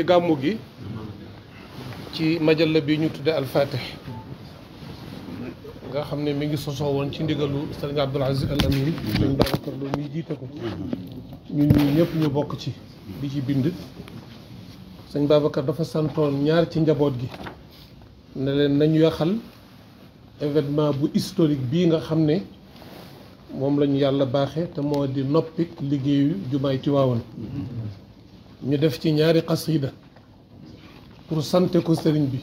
ci gàmmu gi ci majalla bi ñu tudde alfatih. Nga xam ne mi ngi sosoo woon ci ndigalu sëriñ Abdoul Aziz Al Amin sëriñ Babacar Lo mi jiite ko. Ñun ñii ñëpp ñu bokk ci di ci bind. Sëñ Babacar dafa santoon ñaar ci njaboot gi. Ne leen nañu yaxal événement bu historique bii nga xam ne moom lañu yàlla baaxe te moo di noppik liggéeyu jumaay ñu def ci ñaari xasida pour sante ko sëriñ bi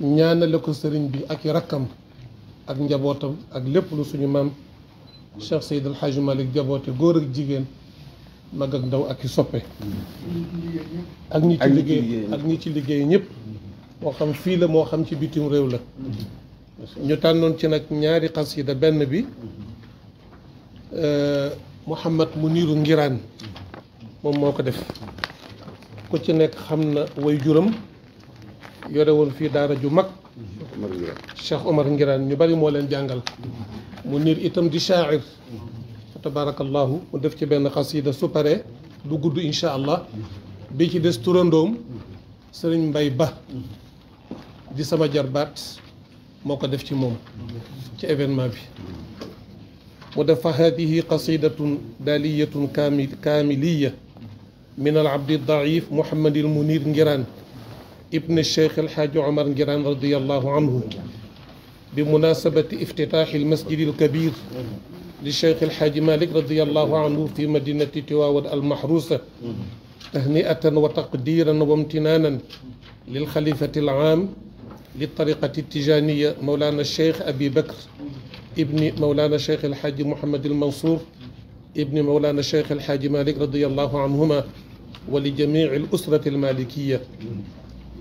ñaanale ko sëriñ bi ak rakkam ak njabootam ak lépp lu suñu maam Cheikh Seyd El Hadj Malick jaboote góor ak jigéen mag ak ndaw ak i soppe ak ñi ci liggéey ak ñi ci liggéey ñëpp moo xam fii la moo xam ci bitim réew la ñu tànnoon ci nag ñaari xasida benn bi Mouhamad Muniru Ngiraan moom moo ko def ku ci nekk xam na way juram yore woon fii daara ju mag Cheikh Omar Ngiraan ñu bari moo leen jàngal mu niir itam di shaacir fa tabarakallahu mu def ci benn xasida su paree du gudd incha allah bi ci des turandoom sëriñ Mbay Ba di sama jarbaat moo ko def ci moom ci événement bi mu def fa hadihi qasidatun daliyatun kaamil kaamiliya abdi daif Mouhamad al Munir Ngiraan ibn Cheikh El Hadj Omar Ngiraan radiyallahu anhu بمناسبة افتتاح المسجد الكبير للشيخ الحاج مالك رضي الله عنه في مدينة تواود المحروسة تهنئة وتقديرا وامتنانا للخليفة العام للطريقة التجانية مولانا الشيخ أبي بكر ابن مولانا الشيخ الحاج محمد المنصور ابن مولانا الشيخ الحاج مالك رضي الله عنهما ولجميع الأسرة المالكية.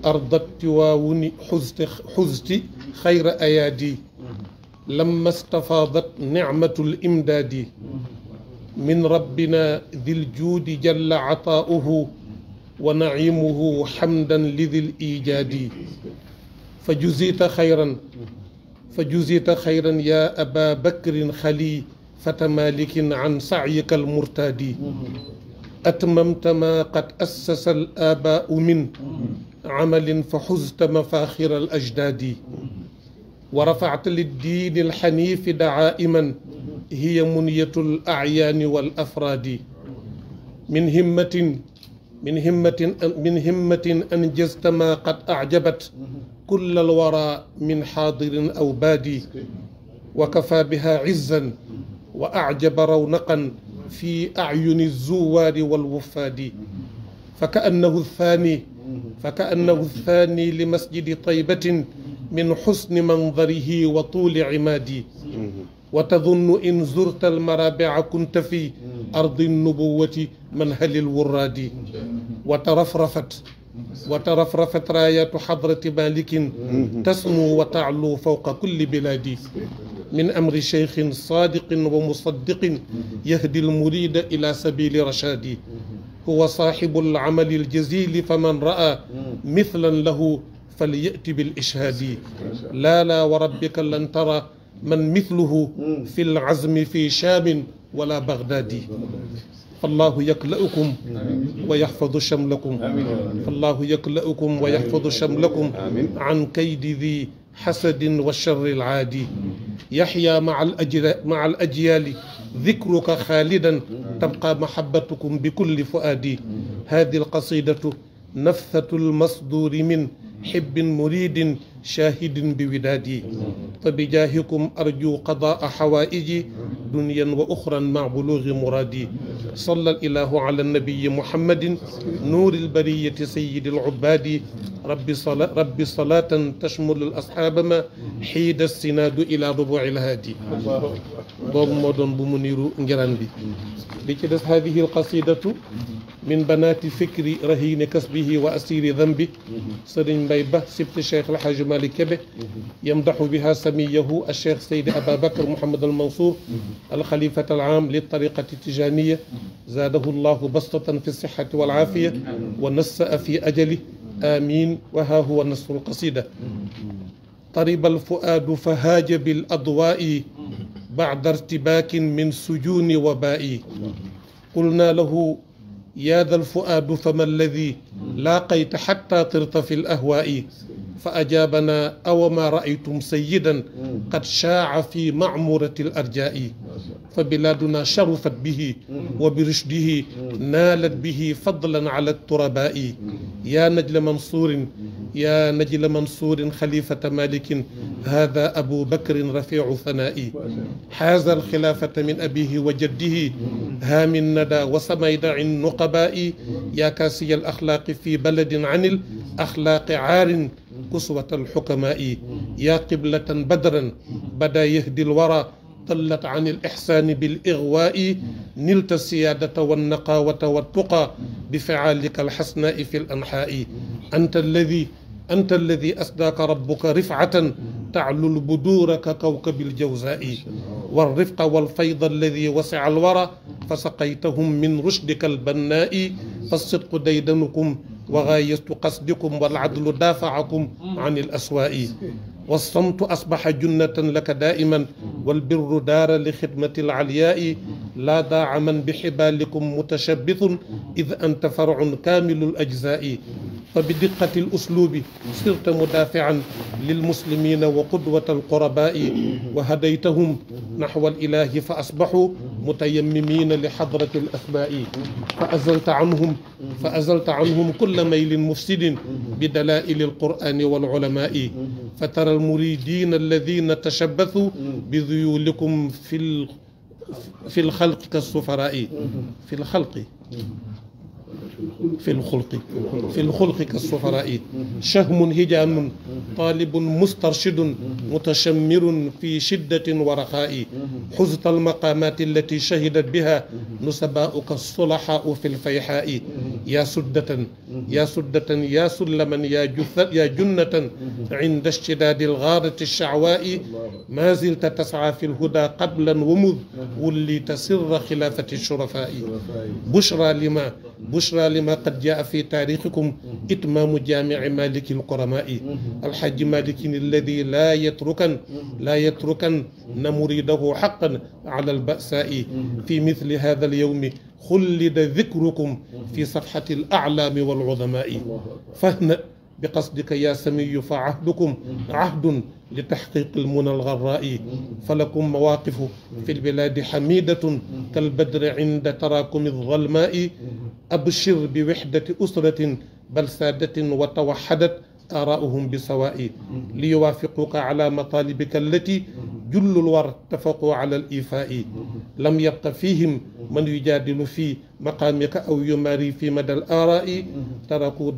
أرض التواون حزت, حزت خير أيادي. لما استفاضت نعمة الإمداد. من ربنا ذي الجود جل عطاؤه ونعيمه حمدا لذي الإيجاد. فجزيت خيرا فجزيت خيرا يا أبا بكر خلي. فتمالك عن سعيك المرتاد أتممت ما قد أسس الآباء من عمل فحزت مفاخر الأجداد. ورفعت للدين الحنيف دعائما. هي منية الأعيان والأفراد. من همة من همة من همة أنجزت ما قد أعجبت. كل الورى من حاضر أو بادي. وكفى بها عزا. وأعجب رونقا في أعين الزوار والوفاد. فكأنه الثاني فكأنه الثاني لمسجد طيبة من حسن منظره وطول عمادي وتظن إن زرت المرابع كنت في أرض النبوة منهل الوراد. وترفرفت وترفرفت رايات حضرة مالك تسمو وتعلو فوق كل بلاد. من أمر شيخ صادق ومصدق يهدي المريد إلى سبيل رشاد. هو صاحب العمل الجزيل فمن رأى مثلا له فليأت بالإشهاد. لا لا وربك لن ترى من مثله في العزم في شام ولا بغداد. فالله يكلأكم ويحفظ شملكم. فالله يكلأكم ويحفظ شملكم عن كيد ذي حسد والشر العادي. يحيا مع الأجيال, مع الأجيال ذكرك خالدا. تبقى محبتكم بكل فؤادي. هذه القصيدة نفثة المصدور من حب مريد شاهد بودادي. فبجاهكم أرجو قضاء حوائجي دنيا وأخرى مع بلوغ مرادي. صلى الإله على النبي محمد نور البرية سيد العباد. رب صلاة, رب صلاة تشمل الأصحاب ما حيد السناد إلى ربوع الهادي. بوب مودون بمنيرو نجران بي. هذه القصيدة من بنات فكر رهين كسبه وأسير ذنبه. سرين بيبة سبت الشيخ الحاج مالك كبه. يمدح بها سميه الشيخ سيد أبا بكر محمد المنصور الخليفة العام للطريقة التجانية. زاده الله بسطة في الصحة والعافية ونسأ في أجله. آمين. وها هو نصف القصيدة. طرب الفؤاد فهاج بالأضواء بعد ارتباك من سجون وباء قلنا له يا ذا الفؤاد فما الذي لاقيت حتى طرت في الأهواء فأجابنا أو ما رأيتم سيدا قد شاع في معمورة الأرجاء فبلادنا شرفت به وبرشده نالت به فضلا على الترباء. يا نجل منصور يا نجل منصور خليفة مالك هذا أبو بكر رفيع ثنائي. حاز الخلافة من أبيه وجده. هام الندى وسميدع النقباء. يا كاسي الأخلاق في بلد عن الأخلاق عار كسوة الحكماء. يا قبلة بدرا. بدا يهدي الورى. طلت عن الإحسان بالإغواء. نلت السيادة والنقاوة والتقى. بفعالك الحسناء في الأنحاء. أنت الذي أنت الذي أسداك ربك رفعة. تعلو البدور ككوكب الجوزاء. والرفق والفيض الذي وسع الورى فسقيتهم من رشدك البناء. فالصدق ديدنكم وغاية قصدكم والعدل دافعكم عن الأسواء. والصمت أصبح جنة لك دائما والبر دار لخدمة العلياء. لا داع من بحبالكم متشبث إذ أنت فرع كامل الأجزاء. فبدقة الأسلوب صرت مدافعا للمسلمين وقدوة القرباء وهديتهم نحو الإله فأصبحوا متيممين لحضرة الأسماء فأزلت عنهم فأزلت عنهم كل ميل مفسد بدلائل القرآن والعلماء. فترى المريدين الذين تشبثوا بذيولكم في في الخلق كالسفراء. في الخلق. في الخلق في الخلق كالسفراء شهم هجام طالب مسترشد متشمر في شدة ورخاء. حزت المقامات التي شهدت بها نسباؤك الصلحاء في الفيحاء. يا سدة يا سدة يا سلما يا, يا جنة عند اشتداد الغارة الشعواء ما زلت تسعى في الهدى قبلا ومذ وليت سر خلافة الشرفاء. بشرى لما بشرى لما قد جاء في تاريخكم إتمام جامع مالك القرماء. الحج مالك الذي لا يتركن لا يتركن مريده حقا على البأساء. في مثل هذا اليوم خلد ذكركم في صفحة الأعلام والعظماء. فاهنأ بقصدك يا سمي فعهدكم عهد لتحقيق المنى الغراء. فلكم مواقف في البلاد حميدة كالبدر عند تراكم الظلماء. أبشر بوحدة أسرة بل سادة وتوحدت آراؤهم بسواء ليوافقوك على مطالبك التي جل الورى اتفقوا على الإيفاء. لم يبق فيهم من يجادل في مقامك أو يماري في مدى الآراء. تركوا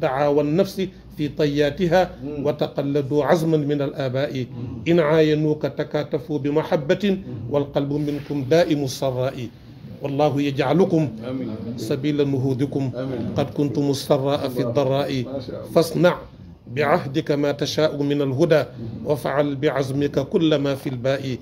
دعاوى النفس في طياتها وتقلدوا عزما من الآباء. إن عاينوك تكاتفوا بمحبة والقلب منكم دائم السراء. والله يجعلكم سبيل نهوضكم قد كنتم السراء في الضراء. فاصنع بعهدك ما تشاء من الهدى وفعل بعزمك كل ما في الباء.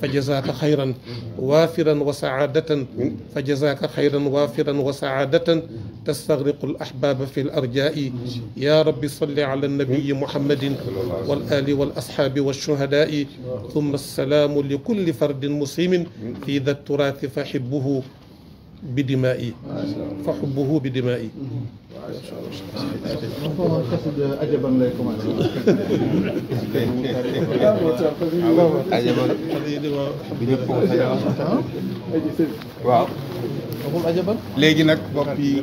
فجزاك خيرا وافرا وسعادة. فجزاك خيرا وافرا وسعادة. تستغرق الأحباب في الأرجاء. يا رب صل على النبي محمد والآل والأصحاب والشهداء. ثم السلام لكل فرد مسلم في ذا التراث فحبه بدمائي. فحبه بدمائي. commencé. Léegi nag bopp yi.